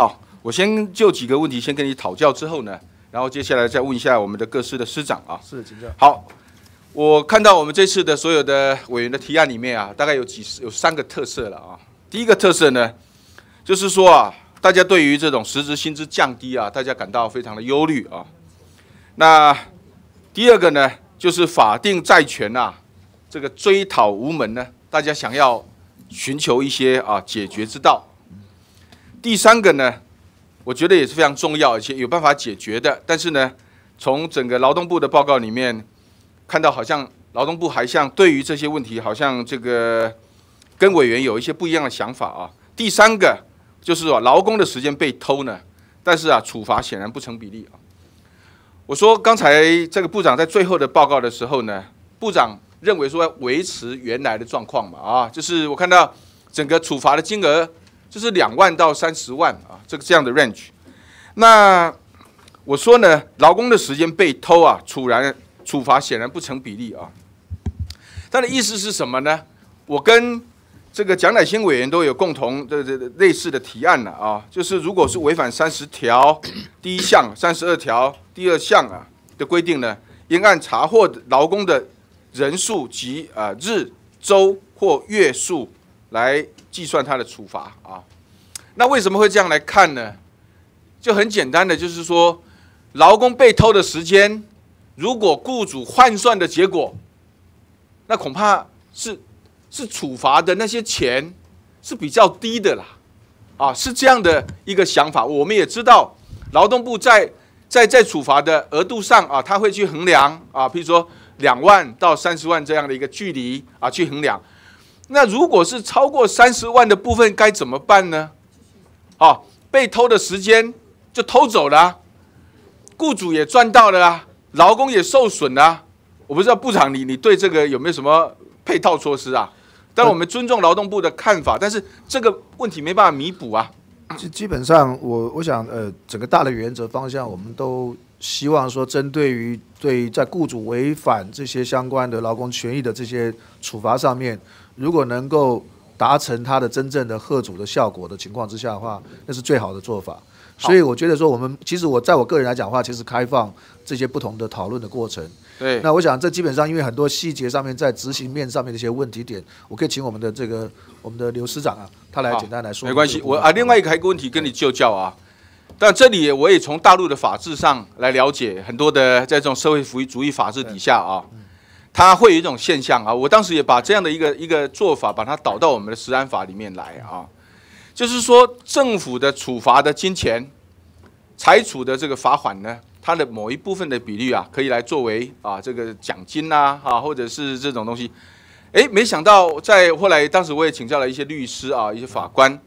哦，我先就几个问题先跟你讨教之后呢，然后接下来再问一下我们的各司的师长啊。是，请教。好，我看到我们这次的所有的委员的提案里面啊，大概有几十有三个特色了啊。第一个特色呢，就是说啊，大家对于这种实质薪资降低啊，大家感到非常的忧虑啊。那第二个呢，就是法定债权啊，这个追讨无门呢，大家想要寻求一些啊解决之道。第三个呢，我觉得也是非常重要，而且有办法解决的。但是呢，从整个劳动部的报告里面看到，好像劳动部还像对于这些问题，好像这个跟委员有一些不一样的想法啊。第三个就是说，劳工的时间被偷呢，但是啊，处罚显然不成比例啊。我说刚才这个部长在最后的报告的时候呢，部长认为说维持原来的状况嘛啊，就是我看到整个处罚的金额就是两万到三十万啊，这个这样的 range。那我说呢，劳工的时间被偷啊，处然处罚显然不成比例啊。他的意思是什么呢？我跟这个蒋乃新委员都有共同的这类似的提案了啊，就是如果是违反三十条第一项、三十二条第二项啊的规定呢，应按查获劳工的人数及啊日、周或月数来计算他的处罚啊。那为什么会这样来看呢？就很简单的，就是说，劳工被偷的时间，如果雇主换算的结果，那恐怕是。是处罚的那些钱是比较低的啦，啊，是这样的一个想法。我们也知道，劳动部在在在处罚的额度上啊，他会去衡量啊，比如说两万到三十万这样的一个距离啊，去衡量。那如果是超过三十万的部分该怎么办呢？啊，被偷的时间就偷走了，雇主也赚到了啊，劳工也受损了。我不知道部长你你对这个有没有什么配套措施啊？但我们尊重劳动部的看法，但是这个问题没办法弥补啊。基基本上，我我想，呃，整个大的原则方向，我们都希望说，针对于对在雇主违反这些相关的劳工权益的这些处罚上面，如果能够达成它的真正的贺主的效果的情况之下的话，那是最好的做法。所以我觉得说，我们其实我在我个人来讲的话，其实开放这些不同的讨论的过程。对。那我想，这基本上因为很多细节上面在执行面上面的一些问题点，我可以请我们的这个我们的刘司长啊，他来简单来说。没关系，我啊，另外一个还有一个问题跟你就教啊。但这里我也从大陆的法制上来了解很多的，在这种社会主义主义法制底下啊，它会有一种现象啊。我当时也把这样的一个一个做法，把它导到我们的食安法里面来啊。就是说，政府的处罚的金钱，裁处的这个罚款呢，它的某一部分的比率啊，可以来作为啊这个奖金呐啊，或者是这种东西。哎，没想到在后来，当时我也请教了一些律师啊，一些法官，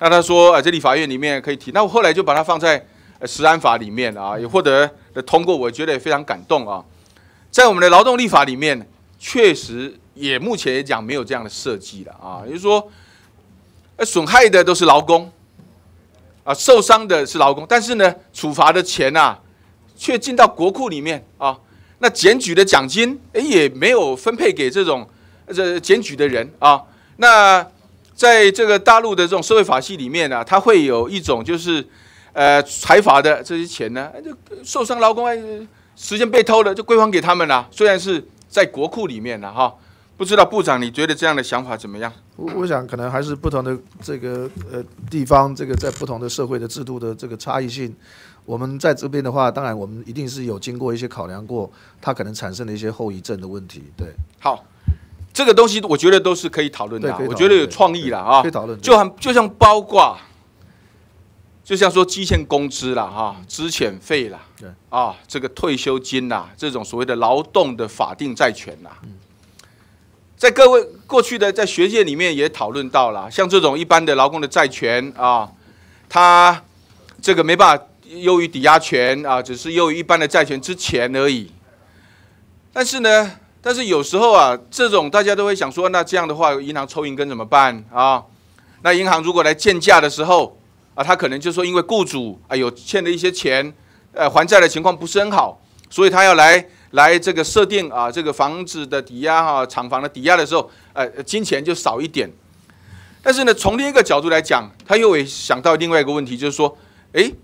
那他说啊，这里法院里面可以提。那我后来就把它放在食安法里面啊，也获得通过，我觉得也非常感动啊。在我们的劳动立法里面，确实也目前也讲没有这样的设计了啊，也就是说。损害的都是劳工，啊，受伤的是劳工，但是呢，处罚的钱呐，却进到国库里面啊。那检举的奖金，哎，也没有分配给这种这检举的人啊。那在这个大陆的这种社会法系里面呢，它会有一种就是，呃，财阀的这些钱呢，就受伤劳工时间被偷了，就归还给他们了。虽然是在国库里面了哈。不知道部长，你觉得这样的想法怎么样？我我想可能还是不同的这个呃地方，这个在不同的社会的制度的这个差异性。我们在这边的话，当然我们一定是有经过一些考量过，它可能产生的一些后遗症的问题。对，好，这个东西我觉得都是可以讨论的，我觉得有创意了啊，可以讨论。就很就像包括，就像说基欠工资啦哈，资遣费啦，对啊，这个退休金啦，这种所谓的劳动的法定债权啦。在各位过去的在学界里面也讨论到了，像这种一般的劳工的债权啊，它这个没办法优于抵押权啊，只是优于一般的债权之前而已。但是呢，但是有时候啊，这种大家都会想说，那这样的话，银行抽银根怎么办啊？那银行如果来建价的时候啊，他可能就说，因为雇主啊有欠的一些钱，呃，还债的情况不是很好，所以他要来。来这个设定啊，这个房子的抵押哈，厂房的抵押的时候，呃，金钱就少一点。但是呢，从另一个角度来讲，他又会想到另外一个问题，就是说，诶，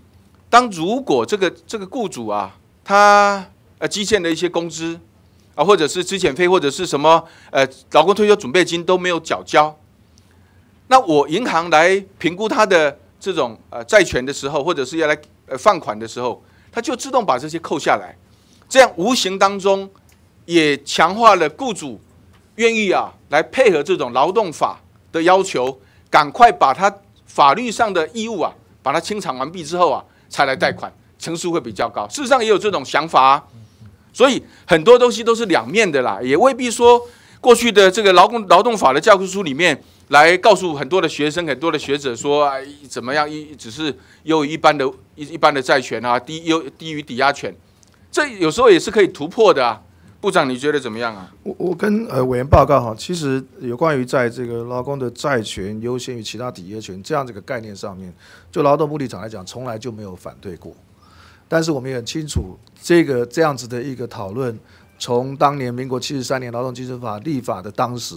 当如果这个这个雇主啊，他呃基建的一些工资啊，或者是资遣费，或者是什么呃劳工退休准备金都没有缴交，那我银行来评估他的这种呃债权的时候，或者是要来呃放款的时候，他就自动把这些扣下来，这样无形当中也强化了雇主愿意啊来配合这种劳动法的要求，赶快把他法律上的义务啊，把它清偿完毕之后啊，才来贷款，成数会比较高。事实上也有这种想法、啊，所以很多东西都是两面的啦，也未必说过去的这个劳工劳动法的教科书里面来告诉很多的学生、很多的学者说，哎，怎么样一只是优于一般的一一般的债权啊，低优低于抵押权，这有时候也是可以突破的啊。部长，你觉得怎么样啊？我我跟呃委员报告哈，其实有关于在这个劳工的债权优先于其他抵押权这样这个概念上面，就劳动部立场来讲，从来就没有反对过。但是我们也很清楚，这个这样子的一个讨论，从当年民国七十三年劳动基准法立法的当时，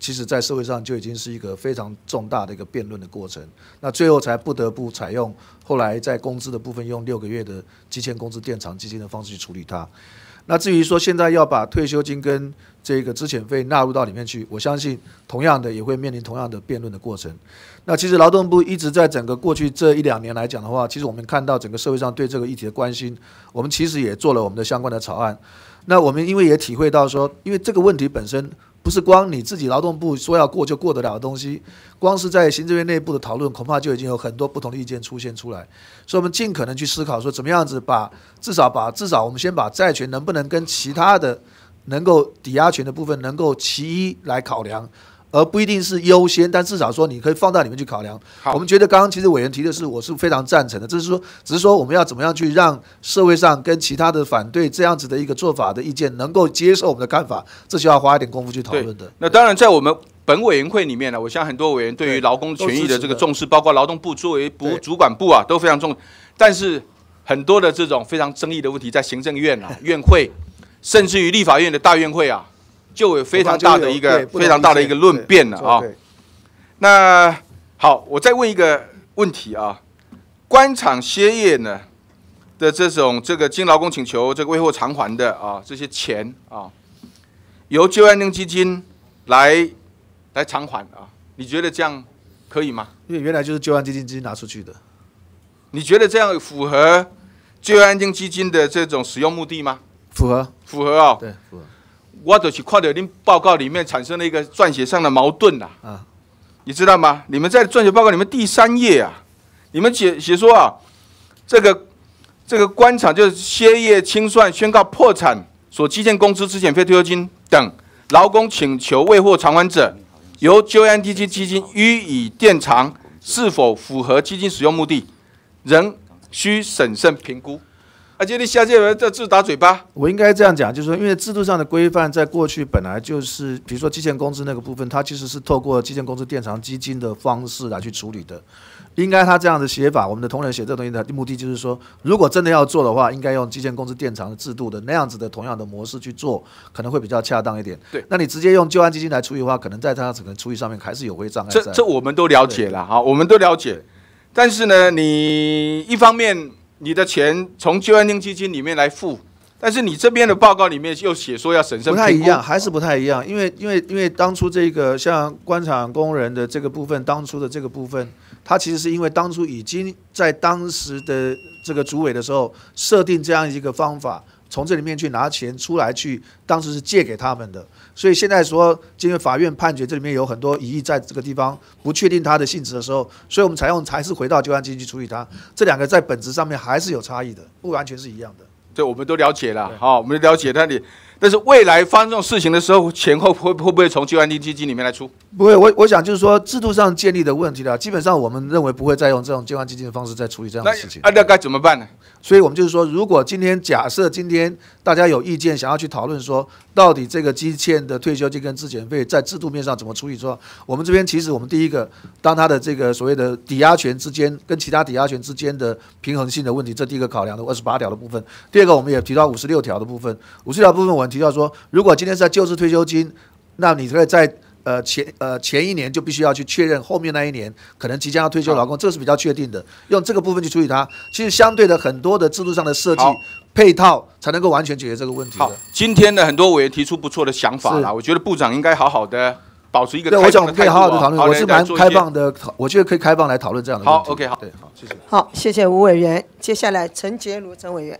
其实在社会上就已经是一个非常重大的一个辩论的过程。那最后才不得不采用后来在工资的部分用六个月的基欠工资垫偿基金的方式去处理它。那至于说现在要把退休金跟这个资遣费纳入到里面去，我相信同样的也会面临同样的辩论的过程。那其实劳动部一直在整个过去这一两年来讲的话，其实我们看到整个社会上对这个议题的关心，我们其实也做了我们的相关的草案。那我们因为也体会到说，因为这个问题本身不是光你自己劳动部说要过就过得了的东西，光是在行政院内部的讨论，恐怕就已经有很多不同的意见出现出来。所以，我们尽可能去思考说，怎么样子把至少把至少我们先把债权能不能跟其他的能够抵押权的部分能够其一来考量，而不一定是优先，但至少说你可以放到里面去考量。好我们觉得刚刚其实委员提的是，我是非常赞成的，就是说，只是说我们要怎么样去让社会上跟其他的反对这样子的一个做法的意见能够接受我们的看法，这需要花一点功夫去讨论的。那当然，在我们本委员会里面呢，我相信很多委员对于劳工权益的这个重视，包括劳动部作为部主管部啊，都非常重。但是很多的这种非常争议的问题，在行政院啊、院会，甚至于立法院的大院会啊，就有非常大的一个非常大的一个论辩了啊。那好，我再问一个问题啊，官场歇业呢的这种这个经劳工请求这个未获偿还的啊这些钱啊，由就业安定基金来来偿还啊，你觉得这样可以吗？因为原来就是就安基金基金拿出去的，你觉得这样符合就业安定基金的这种使用目的吗？符合符合啊、对符合我就是看到您报告里面产生了一个撰写上的矛盾呐、啊，你知道吗？你们在撰写报告里面第三页啊，你们写写说啊，这个这个官场就是歇业清算、宣告破产所基建工资、资遣费、退休金等劳工请求未获偿还者，由就业安定基金予以垫偿，是否符合基金使用目的，仍需审慎评估。而且你下届人这自打嘴巴，我应该这样讲，就是说，因为制度上的规范在过去本来就是，比如说基建工资那个部分，它其实是透过基建工资垫偿基金的方式来去处理的。应该他这样的写法，我们的同仁写这个东西的目的就是说，如果真的要做的话，应该用基建工资垫偿的制度的那样子的同样的模式去做，可能会比较恰当一点。对，那你直接用旧安基金来处理的话，可能在它整个处理上面还是有违障碍。这这我们都了解了哈，我们都了解。但是呢，你一方面你的钱从救安定基金里面来付，但是你这边的报告里面又写说要审慎不太一样，还是不太一样，因为因为因为当初这个像官场工人的这个部分，当初的这个部分，它其实是因为当初已经在当时的这个主委的时候设定这样一个方法，从这里面去拿钱出来去，当时是借给他们的，所以现在说，因为法院判决这里面有很多疑义在这个地方不确定它的性质的时候，所以我们采用还是回到救安基金去处理它，这两个在本质上面还是有差异的，不完全是一样的。这我们都了解了，好，我们了解那里。但是未来发生这种事情的时候，钱会会会不会从救安定基金里面来出？不会，我我想就是说制度上建立的问题了。基本上我们认为不会再用这种监管基金的方式再处理这样的事情。那，那该怎么办呢？所以我们就是说，如果今天假设今天大家有意见，想要去讨论说，到底这个基欠的退休金跟质检费在制度面上怎么处理说，我们这边其实我们第一个，当它的这个所谓的抵押权之间跟其他抵押权之间的平衡性的问题，这第一个考量的二十八条的部分。第二个，我们也提到五十六条的部分。五十条部分我们提到说，如果今天是在旧制退休金，那你可以在呃前呃前一年就必须要去确认后面那一年可能即将要退休劳工，这个是比较确定的，用这个部分去处理它。其实相对的很多的制度上的设计配套才能够完全解决这个问题好的。，今天的，很多委员提出不错的想法啦，我觉得部长应该好好的保持一个对，开我想我们可以好好的讨论，我是蛮开放的，我觉得可以开放来讨论这样的问题。好，OK，好对，好，谢谢。好，谢谢吴委员。接下来陈杰如陈委员。